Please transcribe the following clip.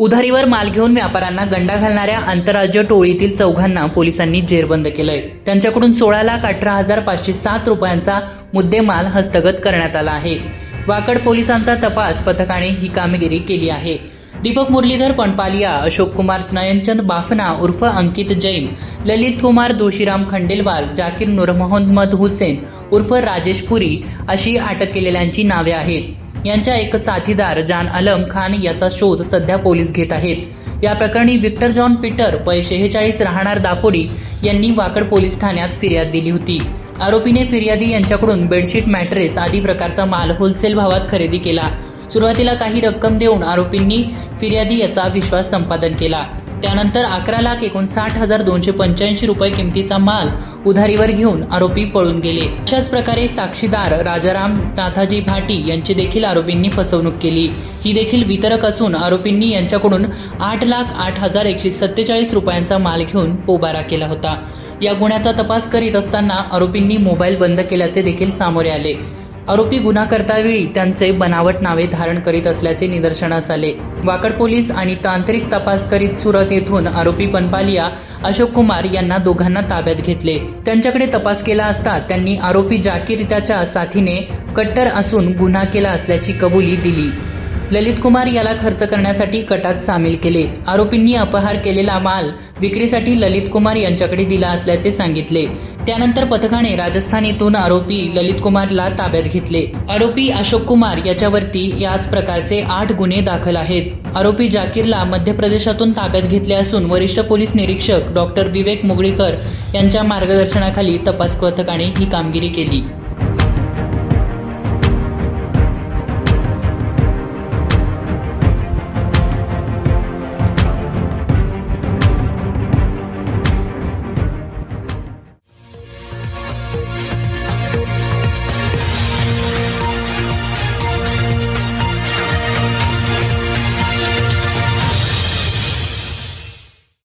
उधारीवर माल घेऊन व्यापाऱ्यांना गंडा घालणाऱ्या आंतरराज्य टोळीतील चौघांना पोलिसांनी जेरबंद केलंय. त्यांच्याकडून सोळा लाख अठरा हजार पाचशे सात रुपयांचा मुद्देमाल हस्तगत करण्यात आला आहे. वाकड पोलिसांचा तपास पथकाने ही कामगिरी केली आहे. दीपक मुरलीधर पणपालिया अशोक कुमार नयनचंद बाफना उर्फ अंकित जैन ललित कुमार दोशीराम खंडेलवाल जाकीर नूर मोहम्मद हुसेन उर्फ राजेश पुरी अशी अटक केलेल्यांची नावे आहेत. यांच्या एक साथीदार जान अलम खान याचा शोध सध्या पोलीस घेत आहेत. या प्रकरणी विक्टर जॉन पीटर वय शेहेचाळीस राहणार दापोडी यांनी वाकड पोलीस ठाण्यात फिर्याद दिली होती. आरोपीने फिर्यादी यांच्याकडून बेडशीट मॅट्रेस आदी प्रकारचा माल होलसेल भावात खरेदी केला. सुरुवातीला काही रक्कम देऊन आरोपींनी फिर्यादी याचा विश्वास संपादन केला. त्यानंतर अकरा लाख एकोणसाठ हजार दोनशे पंच्याऐंशी रुपये किमतीचा माल उधारीवर घेऊन आरोपी पळून गेले. अशाच प्रकारे साक्षीदार राजाराम नाथाजी भाटी यांची देखील आरोपींनी फसवणूक केली. ही देखील वितरक असून आरोपींनी यांच्याकडून आठ लाख आठ हजार एकशे सत्तेचाळीस रुपयांचा माल घेऊन पोबारा केला होता. या गुन्ह्याचा तपास करीत असताना आरोपींनी मोबाईल बंद केल्याचे देखील सामोरे आले. आरोपी गुन्हा करतावेळी त्यांचे बनावट नावे धारण करीत असल्याचे निदर्शनास आले. वाकड पोलीस आणि तांत्रिक तपास करीत सुरत येथून आरोपी पनपालिया अशोक कुमार यांना दोघांना ताब्यात घेतले. त्यांच्याकडे तपास केला असता त्यांनी आरोपी जाकीर त्याच्या साथीने कट्टर असून गुन्हा केला असल्याची कबुली दिली. ललित कुमार याला खर्च करण्यासाठी कटात सामील केले. आरोपींनी अपहार केलेला माल विक्रीसाठी ललित कुमार यांच्याकडे दिला असल्याचे सांगितले. त्यानंतर पथकाने राजस्थान येथून आरोपी ललित कुमारला ताब्यात घेतले. आरोपी अशोक कुमार याच्यावरती याच प्रकारचे आठ गुन्हे दाखल आहेत. आरोपी जाकीरला मध्य प्रदेशातून ताब्यात घेतले असून वरिष्ठ पोलीस निरीक्षक डॉक्टर विवेक मुगळीकर यांच्या मार्गदर्शनाखाली तपास पथकाने ही कामगिरी केली.